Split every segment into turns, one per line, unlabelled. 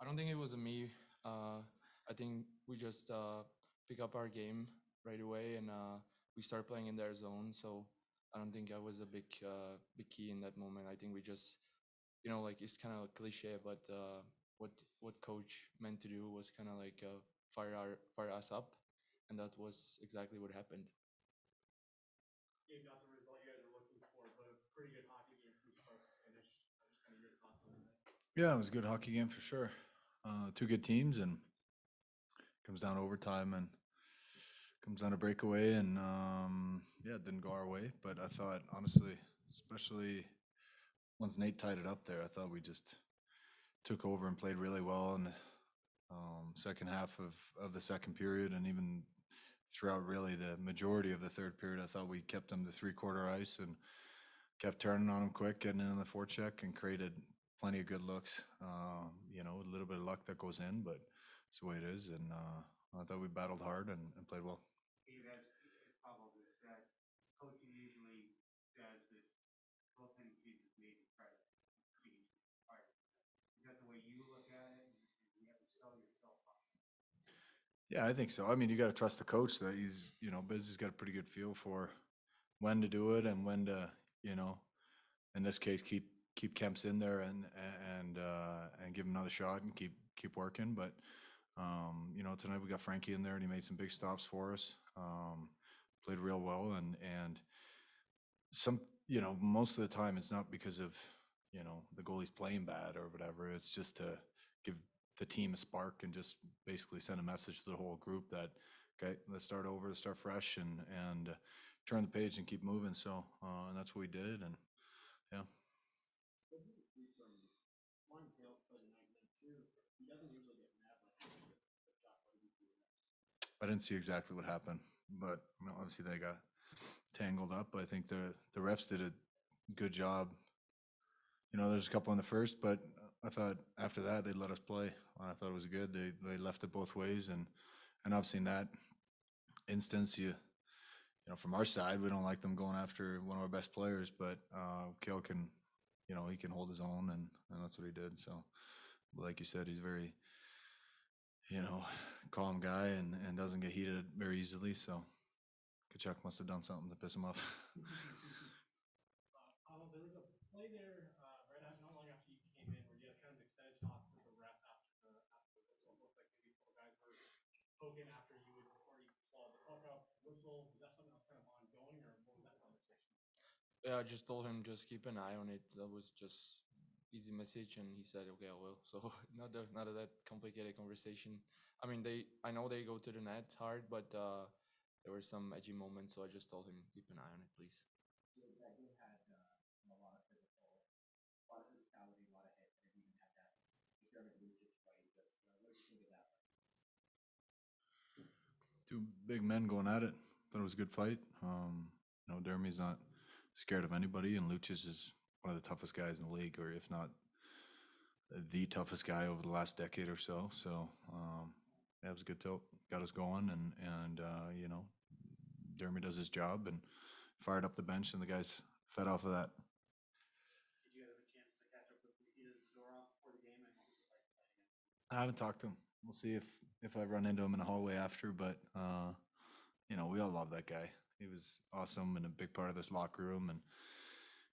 I don't think it was a me. Uh, I think we just uh, pick up our game right away and uh, we start playing in their zone. So I don't think I was a big uh, big key in that moment. I think we just, you know, like it's kind of cliche, but uh, what what coach meant to do was kind of like uh, fire our fire us up, and that was exactly what happened.
Game got the result you guys were looking for, but a pretty good hockey game from start to finish. Uh, Just kind of your thoughts on that.
Yeah, it was a good hockey game for sure. Uh, two good teams and comes down to overtime and comes down to breakaway and um, yeah, it didn't go our way. But I thought honestly, especially once Nate tied it up there, I thought we just took over and played really well in the um, second half of, of the second period and even throughout really the majority of the third period. I thought we kept them to three quarter ice and kept turning on them quick, getting in on the forecheck and created plenty of good looks. Um, you know, a little bit of luck that goes in, but it's the way it is. And uh, I thought we battled hard and, and played well.
Steve, as a follow this, that coaching usually says that goaltending is made to try to beat prior. Is that the way you look at it? You have to sell yourself up.
Yeah, I think so. I mean, you got to trust the coach that he's, you know, Biz has got a pretty good feel for when to do it and when to, you know, in this case, keep keep Kuemps in there and and uh, and give him another shot and keep keep working. But um, you know, tonight we got Frankie in there and he made some big stops for us. Um, played real well and and some, you know, most of the time it's not because of you know the goalie's playing bad or whatever. It's just to give the team a spark and just basically send a message to the whole group that okay, let's start over, let's start fresh and and uh, turn the page and keep moving. So uh, and that's what we did and yeah.
What did you see from one Hale play tonight, and then two, he doesn't usually get mad like this with the shot. What did you see there?
I didn't see exactly what happened, but you know, obviously they got tangled up. I think the the refs did a good job. You know, there's a couple in the first, but I thought after that they let us play. I thought it was good. They they left it both ways, and and obviously in that instance, you you know, from our side, we don't like them going after one of our best players, but uh, Kale can, you know, he can hold his own, and and that's what he did. So, like you said, he's very you know, calm guy and, and doesn't get heated very easily. So Tkachuk must have done something to piss him off.
Uh, there was a play there, uh, right out, not long after you came in, where you had kind of extended talk with the ref after the, after the whistle. It looked like maybe couple guys were poking after you would, before you swallowed the puck whistle. That something that was kind of ongoing, or what was that conversation?
Yeah, I just told him just keep an eye on it. That was just easy message, and he said, "Okay, I will." So not a, not a that complicated conversation. I mean, they I know they go to the net hard, but uh, there were some edgy moments, so I just told him keep an eye on it, please.
Dude, that game had uh, a lot of physical, a lot of physicality, a lot of hit, and even had that MacDermid Lucic fight. Just uh, what did you think of that?
Two big men going at it. Thought it was a good fight. Um, you know, Dermy's not scared of anybody, and Lucic is one of the toughest guys in the league, or if not the toughest guy over the last decade or so. So um, that was a good tilt. Got us going, and and uh, you know, Dermy does his job and fired up the bench, and the guys fed off of that.
Did you have a chance to catch up with either Zora before the game and what was it like playing?
I haven't talked to him. We'll see if if I run into him in the hallway after. But uh, you know, we all love that guy. He was awesome and a big part of this locker room. And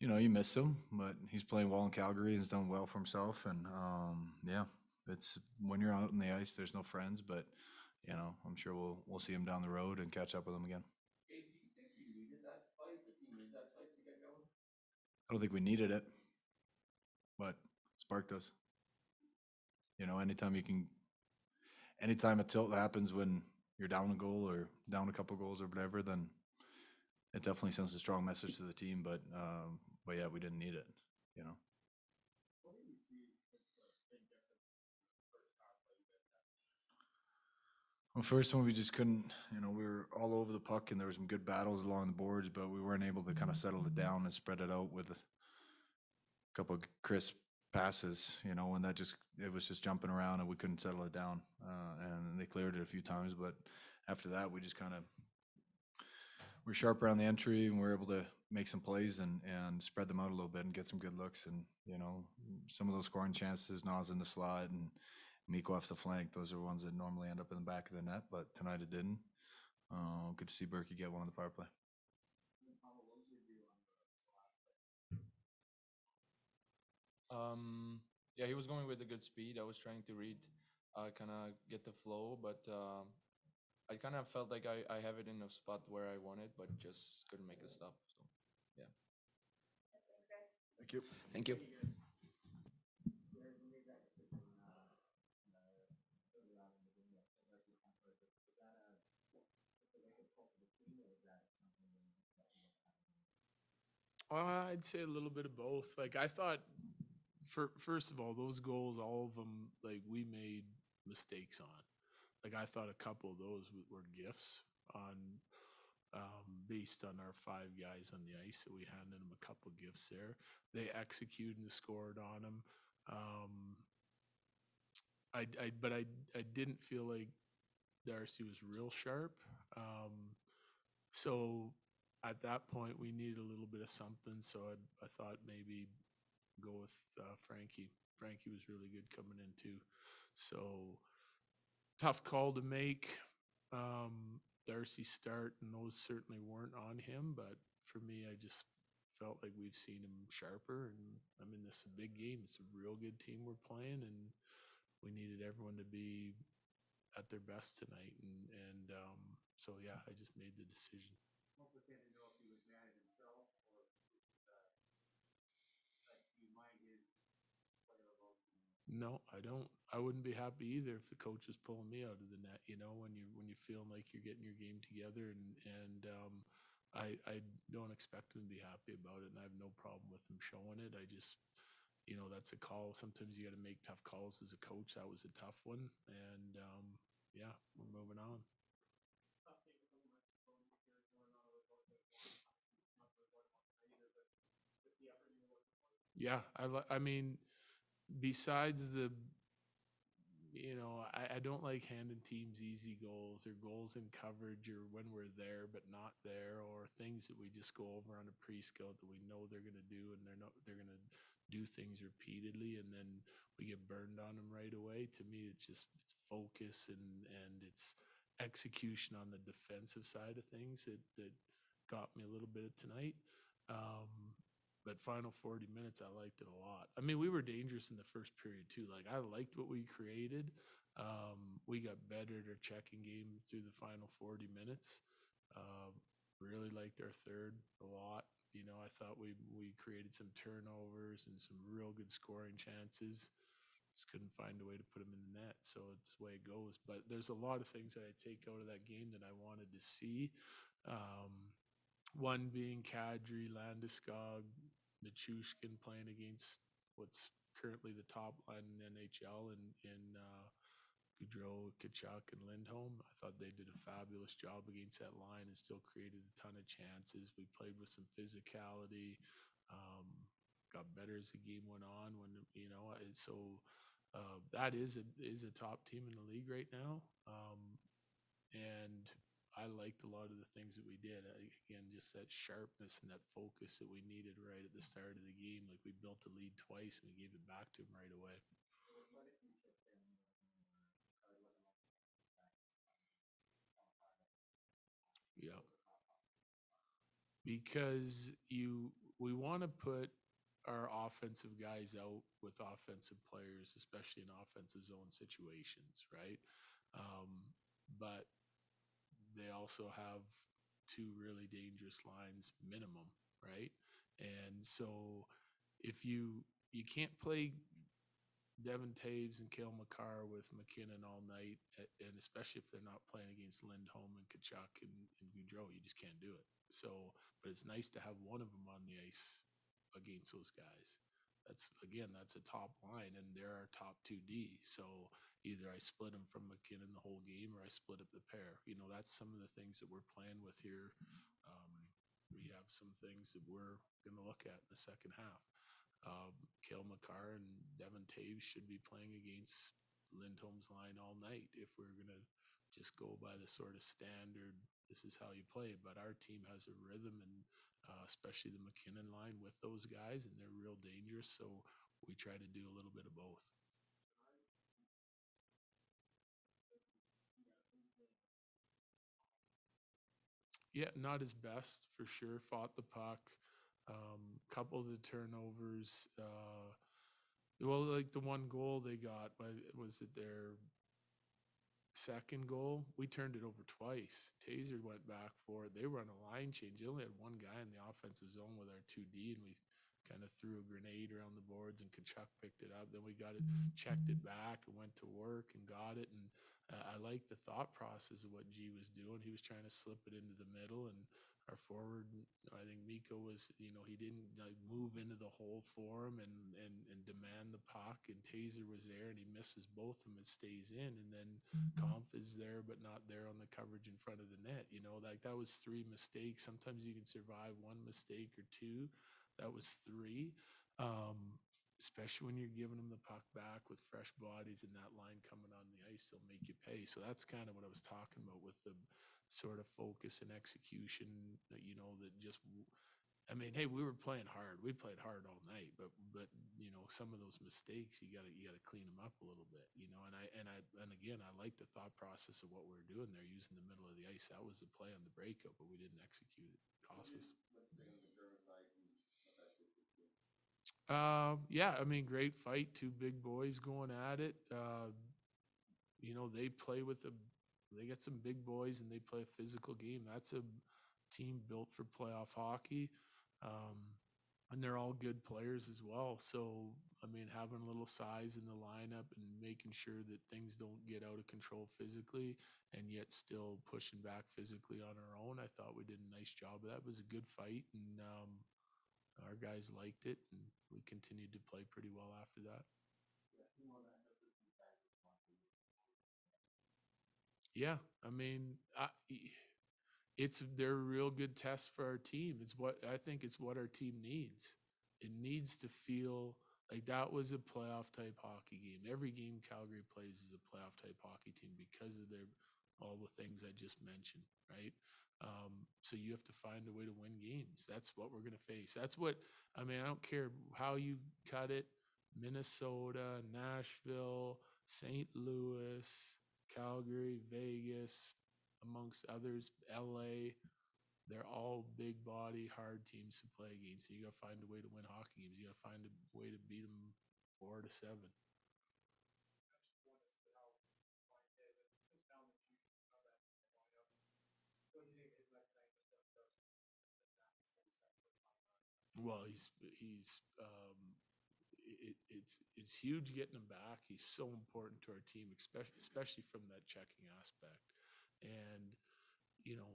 you know, you miss him, but he's playing well in Calgary. He's done well for himself. And um, yeah, it's when you're out on the ice, there's no friends. But you know, I'm sure we'll we'll see him down the road and catch up with him again.
Gabe, do you think you needed that fight? The team needed that fight to get going?
I don't think we needed it, but sparked us. You know, anytime you can, anytime a tilt happens when you're down a goal or down a couple goals or whatever, then it definitely sends a strong message to the team. But, um, but yeah, we didn't need it. You know,
What did you see as the big difference in the first power play you guys had?
well, first one we just couldn't. You know, we were all over the puck and there were some good battles along the boards, but we weren't able to kind of settle it down and spread it out with a couple of crisp passes. You know, and that just it was just jumping around and we couldn't settle it down. Uh, and they cleared it a few times, but after that we just kind of we're sharp around the entry and we're able to make some plays and, and spread them out a little bit and get some good looks. And, you know, some of those scoring chances, Naz in the slot and Mikko off the flank, those are ones that normally end up in the back of the net, but tonight it didn't. Uh, good to see Burky get one on the power play.
Um, yeah, he was going with a good speed. I was trying to read, uh, kind of get the flow, but um, I kind of felt like I, I have it in a spot where I wanted, but just couldn't make a stop. So, yeah.
Thank you.
Thank you.
Jared, you made that decision, in the early on in the game, that Darcy Kuemper, was was that a, just a wake-up call for the team, or was that something that you that you was happening?
Uh, I'd say a little bit of both. Like I thought, for first of all, those goals, all of them, like we made mistakes on. Like I thought a couple of those were gifts on, um, based on our five guys on the ice that we handed them a couple of gifts there. They executed and scored on them. Um, I, I, but I, I didn't feel like Darcy was real sharp. Um, so at that point, we needed a little bit of something, so I, I thought maybe go with uh, Frankie. Frankie was really good coming in too. So tough call to make. Um, Darcy start, and those certainly weren't on him, but for me, I just felt like we've seen him sharper. And I mean, this is a big game. It's a real good team we're playing, and we needed everyone to be at their best tonight. And and um, so yeah, I just made the decision.
What was that to know if he was mad at himself or, uh, like, do you mind his player emotion?
No, I don't. I wouldn't be happy either if the coach was pulling me out of the net. You know, when you when you're feeling like you're getting your game together, and and um, I I don't expect him to be happy about it, and I have no problem with him showing it. I just, you know, that's a call. Sometimes you got to make tough calls as a coach. That was a tough one, and um, yeah, we're moving on.
You.
Yeah, I I mean, besides the, you know, I, I don't like handing teams easy goals or goals in coverage or when we're there but not there or things that we just go over on a pre-scout that we know they're gonna do and they're not they're gonna do things repeatedly and then we get burned on them right away. To me, it's just it's focus and and it's execution on the defensive side of things that that got me a little bit tonight. Um, but final 40 minutes, I liked it a lot. I mean, we were dangerous in the first period too. Like I liked what we created. Um, we got better at our checking game through the final 40 minutes. Um, really liked our third a lot. You know, I thought we we created some turnovers and some real good scoring chances. Just couldn't find a way to put them in the net. So it's the way it goes. But there's a lot of things that I take out of that game that I wanted to see. Um, one being Kadri, Landeskog, Nichushkin playing against what's currently the top line in the NHL in in uh, Gaudreau, Tkachuk, and Lindholm. I thought they did a fabulous job against that line and still created a ton of chances. We played with some physicality. Um, got better as the game went on. When you know, so uh, that is a is a top team in the league right now. Um, and I liked a lot of the things that we did. I- Again, just that sharpness and that focus that we needed right at the start of the game. Like we built the lead twice and we gave it back to them right away. Yeah. Because you, we want to put our offensive guys out with offensive players, especially in offensive zone situations, right? Um, but they also have two really dangerous lines minimum, right? And so if you you can't play Devon Toews and Kale Makar with MacKinnon all night, and especially if they're not playing against Lindholm and Tkachuk and, and Gaudreau, you just can't do it. So, but it's nice to have one of them on the ice against those guys. That's again, that's a top line, and they're our top two D. So either I split them from MacKinnon the whole game, or I split up the pair. You know, that's some of the things that we're playing with here. Um, we have some things that we're going to look at in the second half. Um, Kale Makar and Devon Toews should be playing against Lindholm's line all night if we're gonna just go by the sort of standard this is how you play. But our team has a rhythm, and uh, especially the MacKinnon line with those guys, and they're real dangerous. So we try to do a little bit of both. Yeah, not his best for sure. Fought the puck. Um, couple of the turnovers. Uh, well, like the one goal they got, was it their second goal? We turned it over twice. Taser went back for it. They were on a line change. They only had one guy in the offensive zone with our two D, and we kind of threw a grenade around the boards, and Tkachuk picked it up. Then we got it, checked it back, and went to work and got it. And uh, I like the thought process of what G was doing. He was trying to slip it into the middle, and our forward, I think Mikko was, you know, he didn't like move into the hole for him and and and demand the puck. And Taser was there, and he misses both of them and stays in. And then Comp is there, but not there on the coverage in front of the net. You know, like that was three mistakes. Sometimes you can survive one mistake or two. That was three. Um, especially when you're giving them the puck back with fresh bodies and that line coming on the ice, they'll make you pay. So that's kind of what I was talking about with the sort of focus and execution. You know that just, I mean, hey, we were playing hard. We played hard all night, but but you know some of those mistakes you got to you got to clean them up a little bit, you know. And I and I and again, I like the thought process of what we are doing there, using the middle of the ice. That was the play on the breakup, but we didn't execute it. Cost us. Uh, yeah, I mean, great fight. Two big boys going at it. Uh, you know, they play with the, they got some big boys and they play a physical game. That's a team built for playoff hockey. Um, and they're all good players as well. So, I mean, having a little size in the lineup and making sure that things don't get out of control physically and yet still pushing back physically on our own, I thought we did a nice job that. Was a good fight and, um, our guys liked it and we continued to play pretty well after that. Yeah, I mean, I, it's they're a real good test for our team. It's what I think it's what our team needs. It needs to feel like that was a playoff type hockey game. Every game Calgary plays is a playoff type hockey team because of their all the things I just mentioned, right? Um, so you have to find a way to win games. That's what we're gonna face. That's what I mean. I don't care how you cut it. Minnesota, Nashville, St. Louis, Calgary, Vegas, amongst others, LA. They're all big body, hard teams to play against. So you got to find a way to win hockey games. You got to find a way to beat them four to seven. Well, he's he's um, it, it's it's huge getting him back. He's so important to our team, especially especially from that checking aspect. And you know,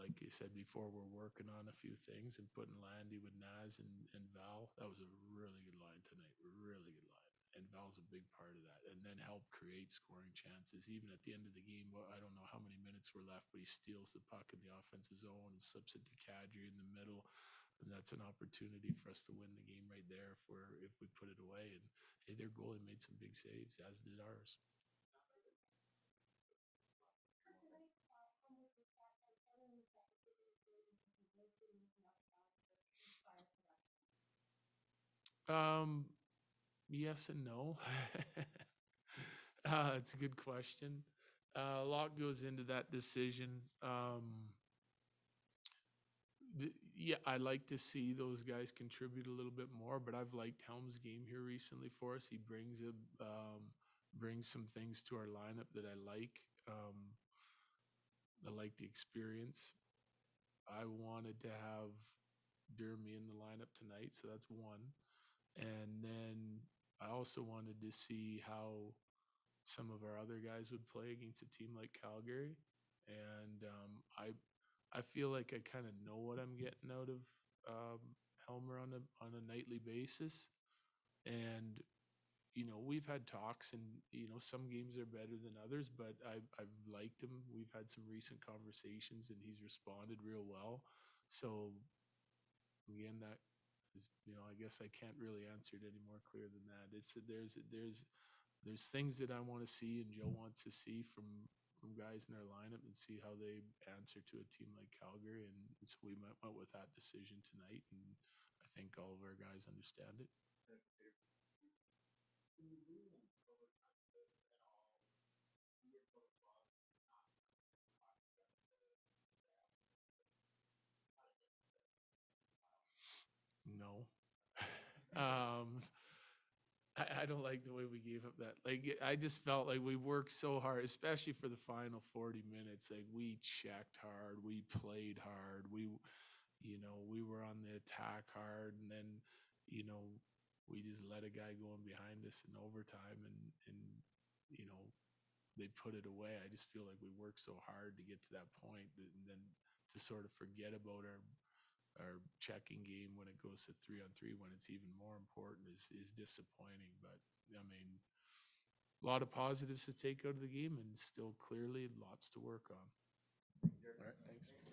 like I said before, we're working on a few things and putting Landy with Naz and, and Val. That was a really good line tonight. Really good line. And Val's a big part of that. And then help create scoring chances. Even at the end of the game, well, I don't know how many minutes were left, but he steals the puck in the offensive zone and slips it to Kadri in the middle. And that's an opportunity for us to win the game right there if we're if we put it away. And hey, their goalie made some big saves, as did ours. Um, yes and no. uh, it's a good question. Uh, a lot goes into that decision. Um, th- yeah, I like to see those guys contribute a little bit more, but I've liked Helm's game here recently for us. He brings a um, brings some things to our lineup that I like. Um, I like the experience. I wanted to have Dermy in the lineup tonight, so that's one. And then I also wanted to see how some of our other guys would play against a team like Calgary. And um, I I feel like I kind of know what I'm getting out of um, Helmer on a on a nightly basis. And you know, we've had talks, and you know, some games are better than others, but I've I've liked him. We've had some recent conversations, and he's responded real well. So again, that is, you know, I guess I can't really answer it any more clear than that. It's there's there's there's things that I want to see and Joe wants to see from from guys in their lineup and see how they answer to a team like Calgary. And so we went, went with that decision tonight, and I think all of our guys understand it. No. Um, I, I don't like the way we gave up that. Like, I just felt like we worked so hard, especially for the final 40 minutes. Like, we checked hard, we played hard, we, you know, we were on the attack hard, and then, you know, we just let a guy go in behind us in overtime, and and you know, they put it away. I just feel like we worked so hard to get to that point, and then to sort of forget about our our checking game when it goes to three on three when it's even more important is is disappointing. But I mean, a lot of positives to take out of the game, and still clearly lots to work on. All right, thanks.